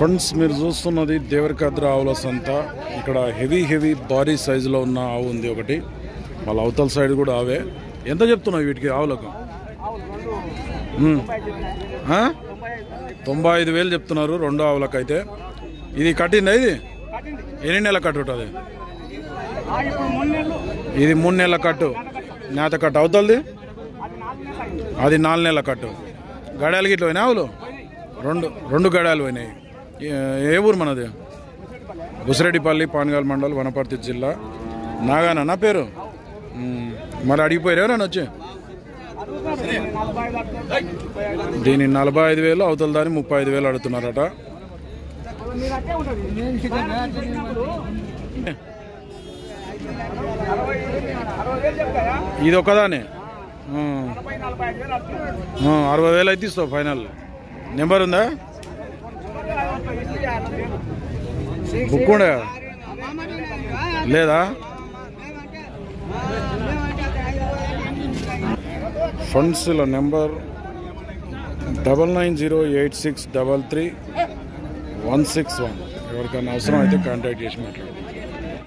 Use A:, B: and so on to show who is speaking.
A: Friends మీరు చూస్తున్నది దేవరకద్ర ఆవుల సంత. ఇక్కడ హెవీ హెవీ భారీ సైజులో ఉన్న ఆవు ఉంది ఒకటి. వాళ్ళ అవతల సైడ్ కూడా ఆవే. ఎంత చెప్తున్నావు వీటికి ఆవులకు? తొంభై ఐదు వేలు చెప్తున్నారు రెండు ఆవులకైతే. ఇది కట్టిందా ఇది? ఎన్ని నెలల కట్టు ఉంటుంది? ఇది మూడు నెలల కట్టు. నేత కట్టు. అవుతుంది అది నాలుగు నెలల కట్టు. గడాలు గిట్ల పోయినాయి ఆవులు? రెండు రెండు గడాలు పోయినాయి. ఏ- ఏ ఊరు మనది? ఉసిరెడ్డిపల్లి పానగాల్ మండల్ వనపర్తి జిల్లా. నాగానా నా పేరు? మరి అడిగిపోయారు ఎవరైనా వచ్చి? దీని నలభై ఐదు వేలు అవతల దాని ముప్పై ఐదు వేలు అడుగుతున్నారట. ఇది ఒకదానే అరవై వేలు అయితే ఇస్తావు ఫైనల్. నెంబర్ ఉందా? బుక్ ఉండే లేదా ఫండ్స్ల number double nine zero eight six double three one six one ఎవరికైనా అవసరం అయితే కాంటాక్ట్ చేసి మాట్లాడండి.